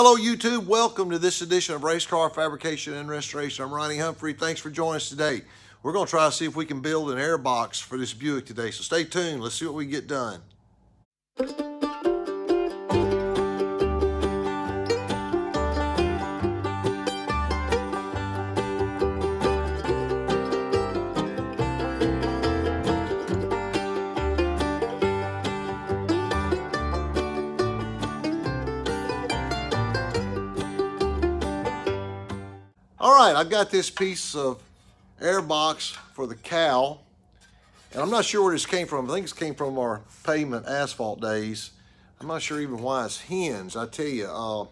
Hello YouTube, welcome to this edition of Race Car Fabrication and Restoration. I'm Ronnie Humphrey, thanks for joining us today. We're gonna try to see if we can build an air box for this Buick today, so stay tuned, let's see what we get done. All right, I've got this piece of air box for the cowl. And I'm not sure where this came from. I think this came from our pavement asphalt days. I'm not sure even why it's hinged. I tell you, uh,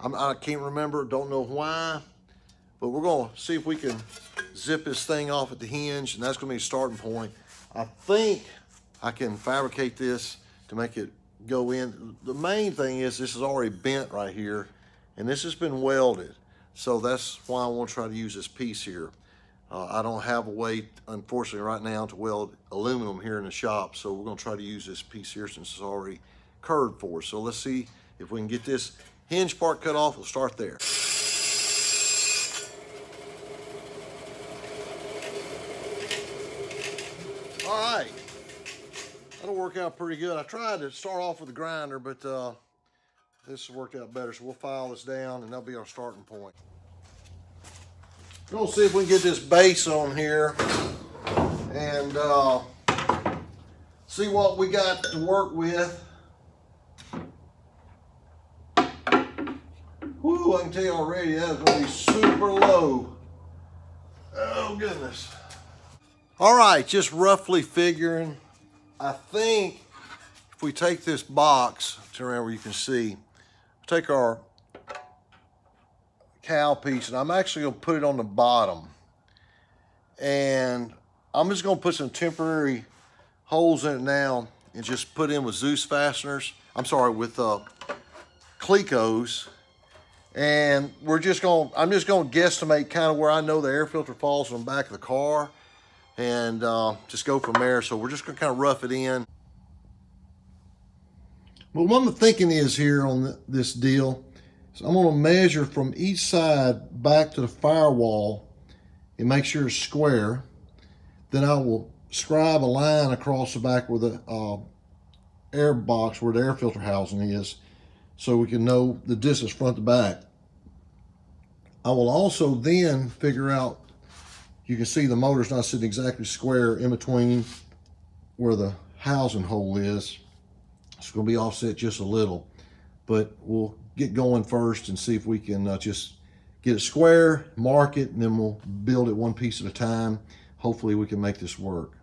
I can not remember, don't know why. But we're gonna see if we can zip this thing off at the hinge and that's gonna be a starting point. I think I can fabricate this to make it go in. The main thing is this is already bent right here and this has been welded. So that's why I want to try to use this piece here. Uh, I don't have a way, unfortunately, right now to weld aluminum here in the shop. So we're going to try to use this piece here since it's already curved for us. So let's see if we can get this hinge part cut off. We'll start there. All right. That'll work out pretty good. I tried to start off with a grinder, but uh, this has worked out better. So we'll file this down and that'll be our starting point. Gonna see if we can get this base on here and uh, see what we got to work with. Whoo, I can tell you already that's gonna be super low. Oh goodness. All right, just roughly figuring, I think if we take this box, turn around where you can see, take our cowl piece and I'm actually gonna put it on the bottom. And I'm just gonna put some temporary holes in it now and just put in with Dzus fasteners. I'm sorry, with uh, Clecos. And we're just gonna, I'm just gonna guesstimate kind of where I know the air filter falls on the back of the car and uh, just go from there. So we're just gonna kind of rough it in. But what I'm thinking is here on this deal, so I'm gonna measure from each side back to the firewall and make sure it's square. Then I will scribe a line across the back where the uh, air box, where the air filter housing is, so we can know the distance front to back. I will also then figure out, you can see the motor's not sitting exactly square in between where the housing hole is. It's going to be offset just a little, but we'll get going first and see if we can uh, just get it square, mark it, and then we'll build it one piece at a time. Hopefully we can make this work.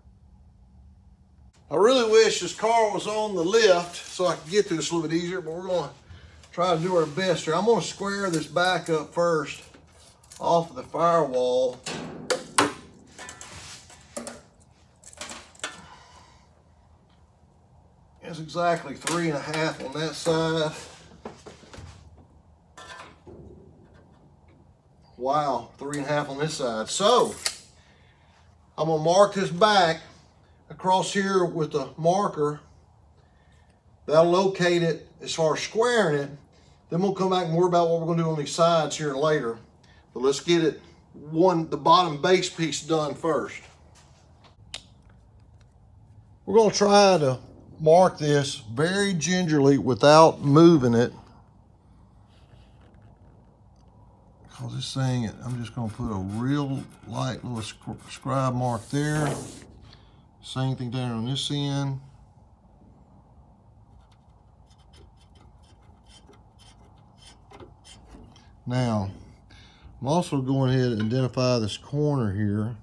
I really wish this car was on the lift so I could get to this a little bit easier, but we're going to try to do our best here. I'm going to square this back up first off of the firewall It's exactly three and a half on that side. Wow, three and a half on this side. So, I'm gonna mark this back across here with a marker. That'll locate it as far as squaring it. Then we'll come back and worry about what we're gonna do on these sides here later. But let's get it one, the bottom base piece done first. We're gonna try to mark this very gingerly without moving it. Because this thing, I'm just going to put a real light little scribe mark there. Same thing down on this end. Now, I'm also going ahead and identify this corner here.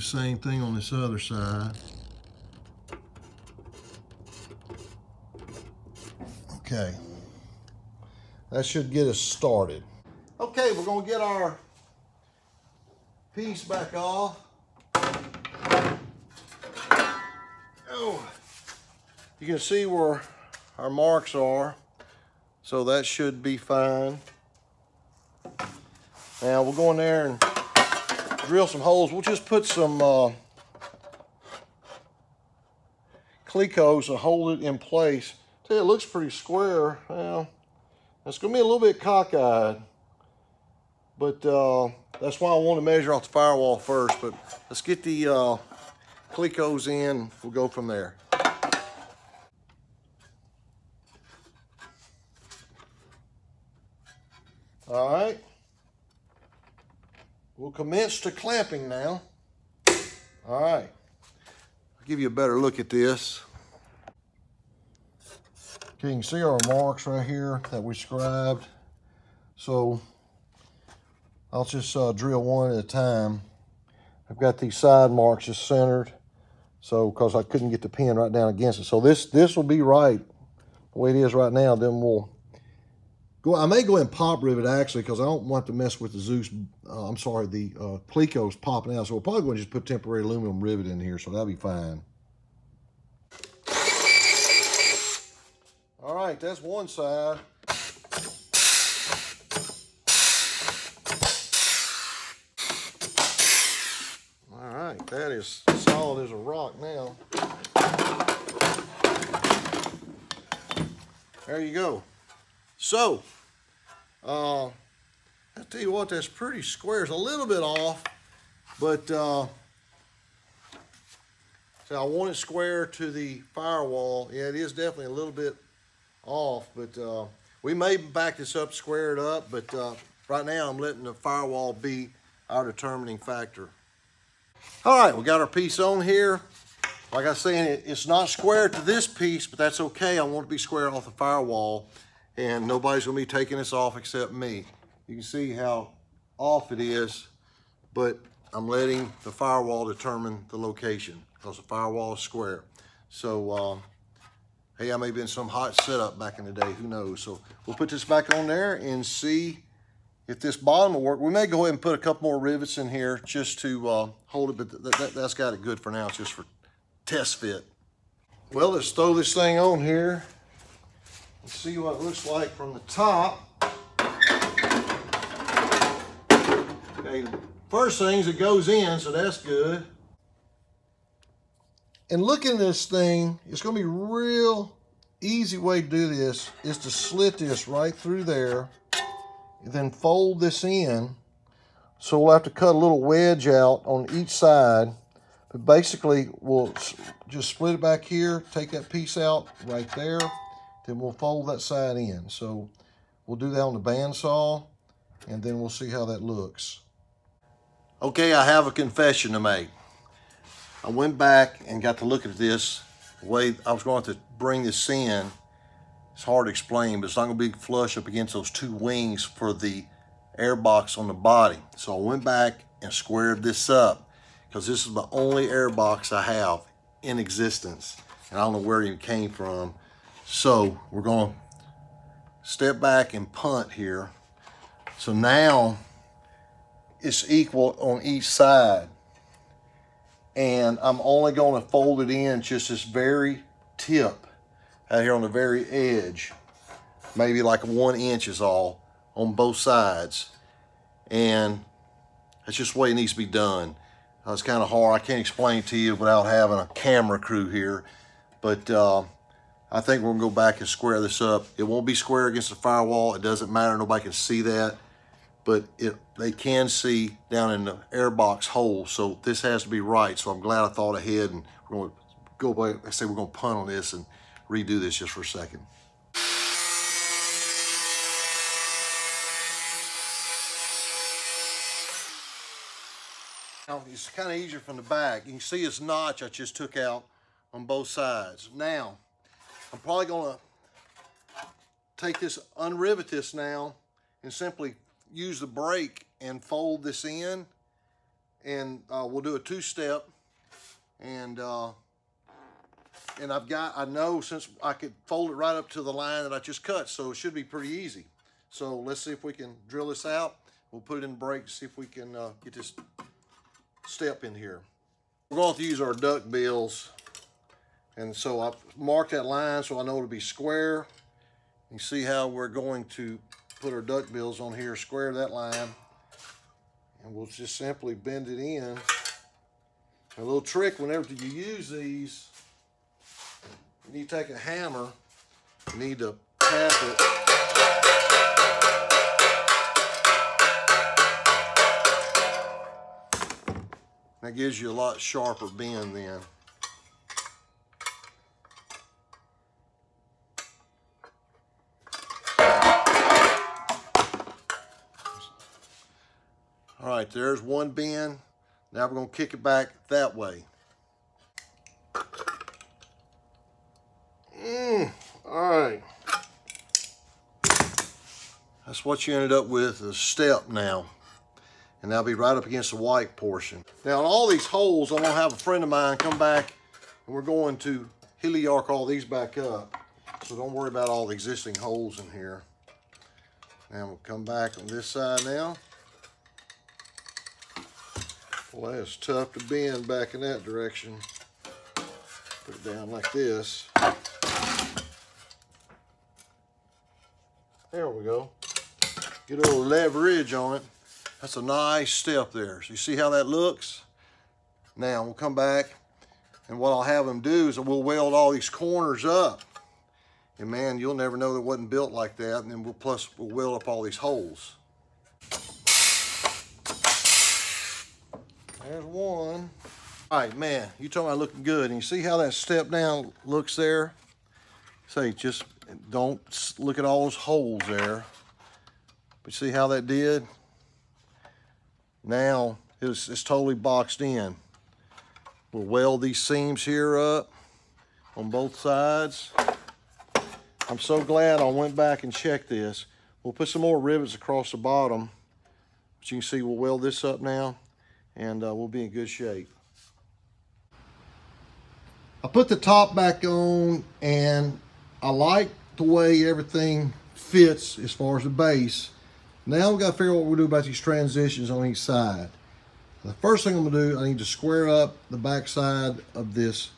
The same thing on this other side. Okay. That should get us started. Okay, we're gonna get our piece back off. Oh, you can see where our marks are. So that should be fine. Now we'll go in there and drill some holes. We'll just put some uh, Clecos to hold it in place. Tell you, it looks pretty square. Well, it's going to be a little bit cockeyed. But uh, that's why I want to measure off the firewall first. But let's get the uh, Clecos in. We'll go from there. All right. We'll commence to clamping now. All right. I'll give you a better look at this. Okay, you can see our marks right here that we scribed. So I'll just uh, drill one at a time. I've got these side marks just centered. So, because I couldn't get the pin right down against it. So this this will be right the way it is right now. Then we'll go. I may go and pop rivet actually because I don't want to mess with the Dzus. Uh, I'm sorry, the uh, Clecos popping out. So we'll probably go and just put temporary aluminum rivet in here. So that'll be fine. All right, that's one side. All right, that is solid as a rock now. There you go. So, uh, I tell you what, that's pretty square. It's a little bit off, but uh, so I want it square to the firewall. Yeah, it is definitely a little bit off, but uh, we may back this up, square it up, but uh, right now I'm letting the firewall be our determining factor. All right, we got our piece on here. Like I was saying, it's not square to this piece, but that's okay. I want it to be square off the firewall, and nobody's gonna be taking this off except me. You can see how off it is, but I'm letting the firewall determine the location because the firewall is square. So um, Hey, I may have been some hot setup back in the day. Who knows? So we'll put this back on there and see if this bottom will work. We may go ahead and put a couple more rivets in here just to uh, hold it, but that, that, that's got it good for now. It's just for test fit. Well, let's throw this thing on here see what it looks like from the top. Okay, first things it goes in, so that's good. And looking at this thing, it's to be real easy way to do this is to slit this right through there and then fold this in. So we'll have to cut a little wedge out on each side. But basically, we'll just split it back here, take that piece out right there, then we'll fold that side in. So we'll do that on the bandsaw, and then we'll see how that looks. Okay, I have a confession to make. I went back and got to look at this the way I was going to bring this in. It's hard to explain, but it's not going to be flush up against those two wings for the air box on the body. So I went back and squared this up because this is the only air box I have in existence. And I don't know where it came from. So we're going to step back and punt here. So now it's equal on each side. And I'm only going to fold it in just this very tip out here on the very edge maybe like one inch is all on both sides. And that's just the way it needs to be done. Uh, it's kind of hard. I can't explain to you without having a camera crew here. But uh, I think we're gonna go back and square this up it won't be square against the firewall it doesn't matter nobody can see that but it they can see down in the airbox hole. So this has to be right. So I'm glad I thought ahead and we're to go back, I say we're to punt on this and redo this just for a second. Now, it's kind of easier from the back. You can see this notch I just took out on both sides. Now, I'm probably going to take this, unrivet this now, and simply use the brake and fold this in. And uh, we'll do a two-step. And uh, and I've got I know since I could fold it right up to the line that I just cut so it should be pretty easy. So let's see if we can drill this out. We'll put it in brake see if we can uh, get this step in here. We're going to use our duck bills and so I've marked that line so I know it'll be square you see how we're going to put our duck bills on here, square that line, and we'll just simply bend it in. A little trick whenever you use these, you need to take a hammer, you need to tap it. That gives you a lot sharper bend then. Right, there's one bend. Now we're gonna kick it back that way. Mm, all right. That's what you ended up with, a step now. And that'll be right up against the white portion. Now, in all these holes, I'm gonna have a friend of mine come back and we're going to heliarc all these back up. So don't worry about all the existing holes in here. Now we'll come back on this side now. Well, that's tough to bend back in that direction. Put it down like this. There we go. Get a little leverage on it. That's a nice step there. So you see how that looks? Now we'll come back and what I'll have them do is we'll weld all these corners up. And man, you'll never know that it wasn't built like that. And then we'll plus we'll weld up all these holes. There's one. All right, man, you talking about looking good. And you see how that step down looks there? Say, just don't look at all those holes there. But see how that did? Now it's, it's totally boxed in. We'll weld these seams here up on both sides. I'm so glad I went back and checked this. We'll put some more rivets across the bottom. But you can see we'll weld this up now and uh, we'll be in good shape. I put the top back on and I like the way everything fits as far as the base. Now we got to figure out what we do about these transitions on each side. The first thing I'm gonna do, I need to square up the back side of this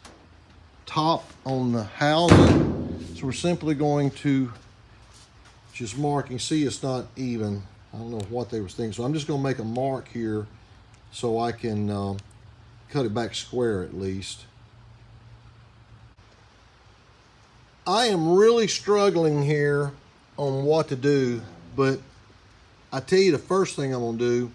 top on the housing. So we're simply going to just mark, and see it's not even. I don't know what they was thinking. So I'm just gonna make a mark here so I can um, cut it back square at least. I am really struggling here on what to do, but I tell you the first thing I'm gonna do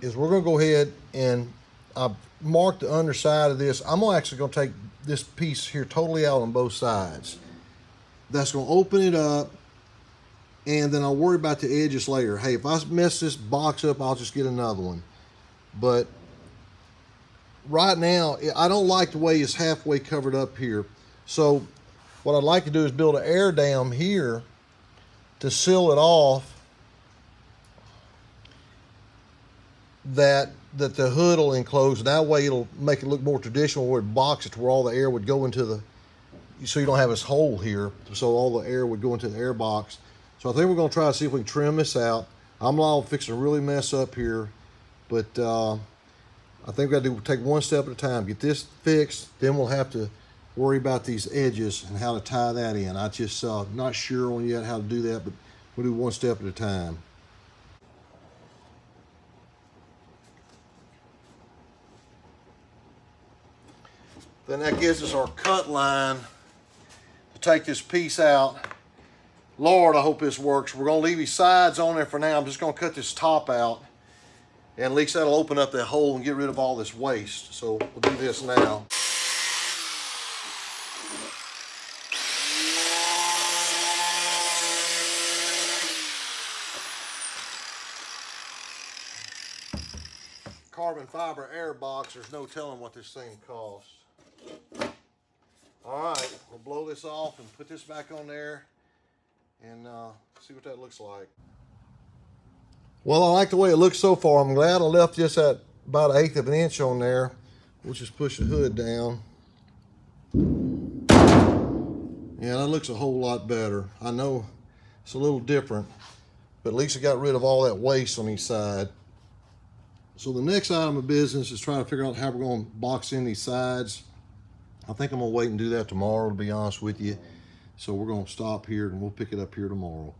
is we're gonna go ahead and I've marked the underside of this. I'm actually gonna take this piece here totally out on both sides. That's gonna open it up and then I'll worry about the edges later. Hey, if I mess this box up, I'll just get another one. But right now, I don't like the way it's halfway covered up here. So what I'd like to do is build an air dam here to seal it off that that the hood will enclose. That way it'll make it look more traditional where it box it where all the air would go into the, so you don't have this hole here. So all the air would go into the air box. So I think we're gonna try to see if we can trim this out. I'm not fixing to really mess up here, but uh, I think we gotta do, take one step at a time. Get this fixed, then we'll have to worry about these edges and how to tie that in. I just uh, not sure on yet how to do that, but we'll do one step at a time. Then that gives us our cut line to take this piece out. Lord, I hope this works. We're gonna leave these sides on there for now. I'm just gonna cut this top out and at least that'll open up that hole and get rid of all this waste. So we'll do this now. Carbon fiber air box, there's no telling what this thing costs. All right, we'll blow this off and put this back on there and uh, see what that looks like. Well, I like the way it looks so far. I'm glad I left just at about an eighth of an inch on there. We'll just push the hood down. Yeah, that looks a whole lot better. I know it's a little different, but at least it got rid of all that waste on each side. So the next item of business is trying to figure out how we're going to box in these sides. I think I'm going to wait and do that tomorrow, to be honest with you. So we're going to stop here and we'll pick it up here tomorrow.